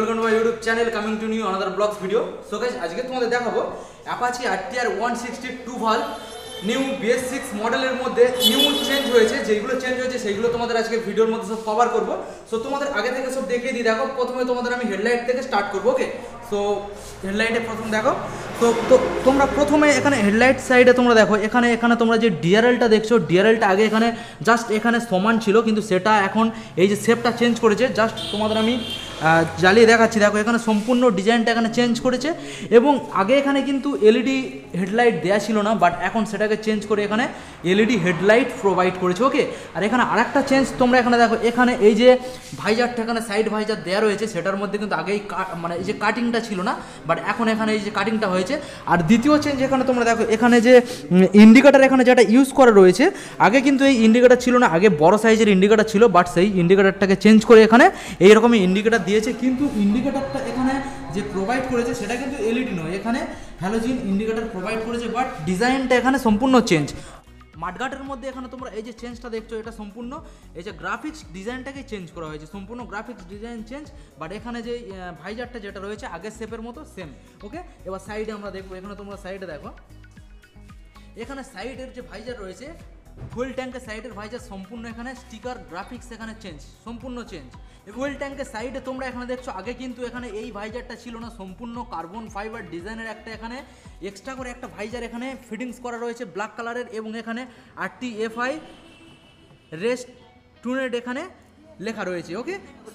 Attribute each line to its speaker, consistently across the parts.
Speaker 1: Welcome to my YouTube channel coming to new another blogs video so guys আজকে তোমাদের দেখাবো Apache RTR one sixty two ভালো new BS six মডেলের মধ্যে new change হয়েছে। যেগুলো চেঞ্জ হয়েছে, সেইগুলো তোমাদের আজকে ভিডিওর মধ্যে সব কভার করব। সো তোমাদের আগে থেকে সব দেখিয়ে দিই। দেখো, প্রথমে তোমাদের আমি হেডলাইট থেকে স্টার্ট করব ওকে সো হেডলাইটে প্রথম দেখো। তো তো তোমরা প্রথমে এখানে হেডলাইট সাইডে তোমরা দেখো, এখানে এখানে তোমরা যে ডিআরএলটা দেখছ ডিআরএলটা আগে এখানে জাস্ট এখানে সমান ছিল, কিন্তু সেটা এখন এই যে শেপটা চেঞ্জ করেছে জাস্ট তোমাদের আমি জ্বালিয়ে দেখাচ্ছি। দেখো, এখানে সম্পূর্ণ ডিজাইনটা এখানে চেঞ্জ করেছে এবং আগে এখানে কিন্তু এলইডি হেডলাইট দেওয়া ছিল না বাট এখন সেটাকে চেঞ্জ করে এখানে এলইডি হেডলাইট প্রোভাইড করেছে ওকে আর এখানে আরেকটা চেঞ্জ তোমরা এখানে দেখো, এখানে এই যে ভাইজারটা এখানে সাইড ভাইজার দেওয়া রয়েছে, সেটার মধ্যে কিন্তু আগেই মানে এই যে কাটিংটা ছিল না বাট এখন এখানে এই যে কাটিংটা হয়েছে। আর দ্বিতীয় চেঞ্জ এখানে তোমরা দেখো, এখানে যে ইন্ডিকেটার এখানে যেটা ইউজ করা রয়েছে, আগে কিন্তু এই ইন্ডিকেটার ছিল না, আগে বড় সাইজের ইন্ডিকেটার ছিল বাট সেই ইন্ডিকেটারটাকে চেঞ্জ করে এখানে এইরকমই ইন্ডিকেটার দিয়েছে, কিন্তু ইন্ডিকেটারটা এখানে যে প্রোভাইড করেছে, সেটা কিন্তু এলইডি নয়, এখানে হ্যালোজিন ইন্ডিকেটার প্রোভাইড করেছে বাট ডিজাইনটা এখানে সম্পূর্ণ চেঞ্জ মাঠঘাটের মধ্যে এখানে তোমরা এই যে চেঞ্জটা দেখছ, এটা সম্পূর্ণ, এই যে গ্রাফিক্স ডিজাইনটাকে চেঞ্জ করা হয়েছে। সম্পূর্ণ গ্রাফিক্স ডিজাইন চেঞ্জ বাট এখানে যে ভাইজারটা যেটা রয়েছে আগের শেপের মতো সেম ওকে এবার সাইডে আমরা দেখব, এখানে তোমরা সাইডে দেখো। এখানে সাইডের যে ভাইজার রয়েছে ফুয়েল ট্যাঙ্কের সাইডের ভাইজার সম্পূর্ণ এখানে স্টিকার গ্রাফিক্স এখানে চেঞ্জ সম্পূর্ণ চেঞ্জ ফুয়েল ট্যাঙ্কের সাইডে তোমরা এখানে দেখছ, আগে কিন্তু এখানে এই ভাইজারটা ছিল না, সম্পূর্ণ কার্বন ফাইবার ডিজাইনের একটা এখানে এক্সট্রা করে একটা ভাইজার এখানে ফিটিংস করা রয়েছে ব্ল্যাক কালারের এবং এখানে আরটি এফআই রেস্ট টুনেট এখানে লেখা রয়েছে ওকে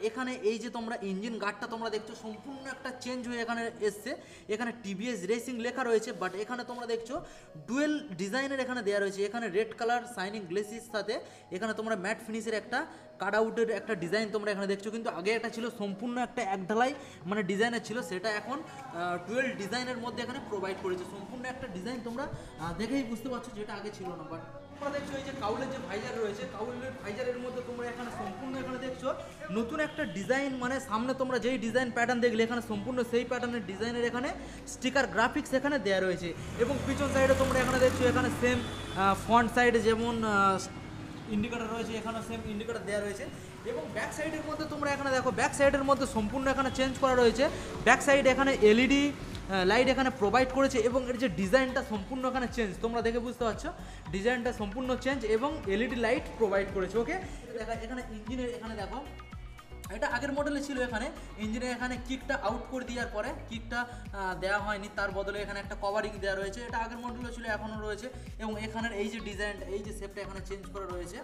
Speaker 1: এখানে এই যে তোমরা ইঞ্জিন গার্ডটা তোমরা দেখছ, সম্পূর্ণ একটা চেঞ্জ হয়ে এখানে এসছে। এখানে টিভিএস রেসিং লেখা রয়েছে বাট এখানে তোমরা দেখছ ডুয়েল ডিজাইনের এখানে দেওয়া রয়েছে। এখানে রেড কালার শাইনিং গ্লেসির সাথে এখানে তোমরা ম্যাট ফিনিশের একটা কাট আউটের একটা ডিজাইন তোমরা এখানে দেখছ। কিন্তু আগে একটা ছিল, সম্পূর্ণ একটা এক ঢালাই মানে ডিজাইনের ছিল, সেটা এখন টুয়েলভ ডিজাইনের মধ্যে এখানে প্রোভাইড করেছে। সম্পূর্ণ একটা ডিজাইন তোমরা দেখেই বুঝতে পারছ যেটা আগে ছিল না বাট তোমরা দেখছ কাউলের যে ভাইজার রয়েছে, কাউলের ভাইজারের মধ্যে তোমরা এখানে সম্পূর্ণ এখানে দেখছ। নতুন একটা ডিজাইন মানে সামনে তোমরা যেই ডিজাইন প্যাটার্ন দেখলে, এখানে সম্পূর্ণ সেই প্যাটার্নের ডিজাইনের এখানে স্টিকার গ্রাফিক্স এখানে দেওয়া রয়েছে। এবং পিছন সাইডে তোমরা এখানে দেখছ, এখানে সেম ফ্রন্ট সাইডে যেমন ইন্ডিকেটার রয়েছে, এখানে সেম ইন্ডিকেটার দেওয়া রয়েছে। এবং ব্যাক সাইডের মধ্যে তোমরা এখানে দেখো ব্যাক সাইডের মধ্যে সম্পূর্ণ এখানে চেঞ্জ করা রয়েছে। ব্যাক সাইড এখানে এলইডি লাইট এখানে প্রোভাইড করেছে এবং এর যে ডিজাইনটা সম্পূর্ণ এখানে চেঞ্জ তোমরা দেখে বুঝতে পারছ? ডিজাইনটা সম্পূর্ণ চেঞ্জ এবং এলইডি লাইট প্রোভাইড করেছে ওকে দেখা, এখানে ইঞ্জিনের এখানে দেখো। এটা আগের মডেলে ছিল এখানে। ইঞ্জিনের এখানে কিকটা আউট করে দেওয়ার পরে কিকটা দেওয়া হয়নি। তার বদলে এখানে একটা কভারিং দেওয়া রয়েছে। এটা আগের মডেলে ছিল, এখনও রয়েছে। এবং এখানের এই যে ডিজাইন এই যে শেপটা এখানে চেঞ্জ করা রয়েছে।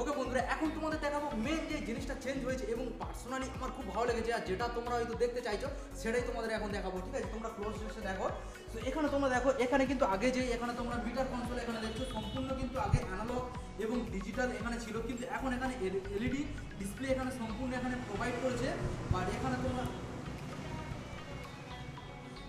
Speaker 1: ওকে বন্ধুরা, এখন তোমাদের দেখাবো মেন যে জিনিসটা চেঞ্জ হয়েছে এবং পার্সোনালি আমার খুব ভালো লেগেছে আর যেটা তোমরা হয়তো দেখতে চাইছো, সেটাই তোমাদের এখন দেখাবো, ঠিক আছে? তোমরা ক্লোজ এসে দেখো। তো এখানে তোমরা দেখো, এখানে কিন্তু আগে যে, এখানে তোমরা মিটার কনসোল এখানে দেখছ, সম্পূর্ণ কিন্তু আগে অ্যানালগ এবং ডিজিটাল এখানে ছিল, কিন্তু এখন এখানে এলইডি ডিসপ্লে এখানে সম্পূর্ণ এখানে প্রোভাইড করেছে। বাট এখানে তোমরা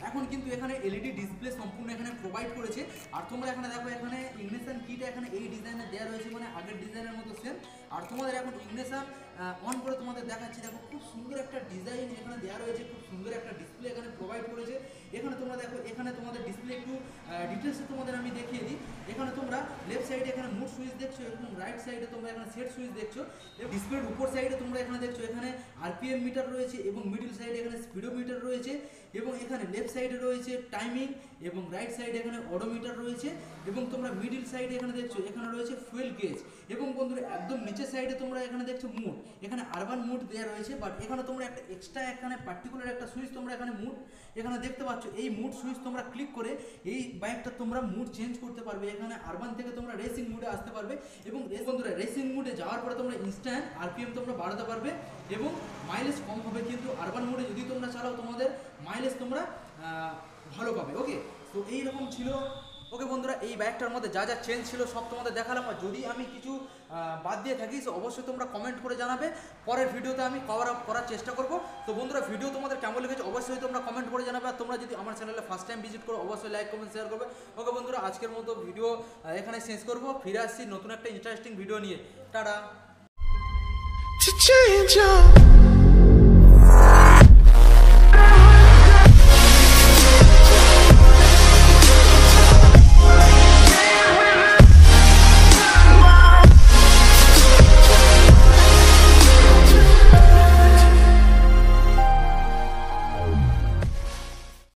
Speaker 1: এখন কিন্তু এখানে এলইডি ডিসপ্লে সম্পূর্ণ এখানে প্রোভাইড করেছে। আর তোমরা এখানে দেখো, এখানে ইগনিশন কিটা এখানে এই ডিজাইনে দেওয়া রয়েছে মানে আগের ডিজাইনের মতো সেম আর তোমাদের এখন ইগনিশন অন করে তোমাদের দেখাচ্ছি। দেখো, খুব সুন্দর একটা ডিজাইন এখানে দেওয়া রয়েছে, খুব সুন্দর একটা ডিসপ্লে এখানে প্রোভাইড করেছে। এখানে তোমরা দেখো, এখানে তোমাদের ডিসপ্লে একটু ডিটেলসে তোমাদের আমি দেখিয়ে দিই। এখানে তোমরা লেফট সাইডে এখানে মুড সুইচ দেখছ, এবং রাইট সাইডে তোমরা এখানে সেট সুইচ দেখছ। ডিসপ্লের উপর সাইডে তোমরা এখানে দেখছ, এখানে আরপিএম মিটার রয়েছে, এবং মিডিল সাইডে এখানে স্পিডোমিটার রয়েছে, এবং এখানে লেফট সাইডে রয়েছে টাইমিং এবং রাইট সাইডে এখানে অডোমিটার রয়েছে, এবং তোমরা মিডল সাইডে এখানে দেখছ, এখানে রয়েছে ফুয়েল গেজ এবং বন্ধুরা, একদম নিচের সাইডে তোমরা এখানে দেখছ মুড এখানে আরবান মুড দেওয়া রয়েছে বাট এখানে তোমরা একটা এক্সট্রা এখানে পার্টিকুলার একটা সুইচ তোমরা এখানে মুড এখানে দেখতে পাচ্ছ, এই মুড সুইচ তোমরা ক্লিক করে এই বাইকটা তোমরা মুড চেঞ্জ করতে পারবে। এখানে আরবান থেকে তোমরা রেসিং মুডে আসতে পারবে এবং বন্ধুরা রেসিং মুডে যাওয়ার পরে তোমরা ইনস্ট্যান্ট আরপিএম তোমরা বাড়াতে পারবে এবং মাইলেজ কম হবে কিন্তু আরবান মোডে যদি তোমরা চালাও, তোমাদের মাইলেজ তোমরা ভালো পাবে। ওকে তো এইরকম ছিল ওকে বন্ধুরা, এই বাইকটার মধ্যে যা যা চেঞ্জ ছিল সব তোমাদের দেখালাম। আর যদি আমি কিছু বাদ দিয়ে থাকি অবশ্যই তোমরা কমেন্ট করে জানাবে। পরের ভিডিওতে আমি কভার আপ করার চেষ্টা করব। তো বন্ধুরা ভিডিও তোমাদের কেমন লেগেছে অবশ্যই তোমরা কমেন্ট করে জানাবে। আর তোমরা যদি আমার চ্যানেলে ফার্স্ট টাইম ভিজিট করো, অবশ্যই লাইক কমেন্ট শেয়ার করবে। ওকে বন্ধুরা, আজকের মতো ভিডিও এখানে শেষ করব। ফিরে আসছি নতুন একটা ইন্টারেস্টিং ভিডিও নিয়ে। টাটা.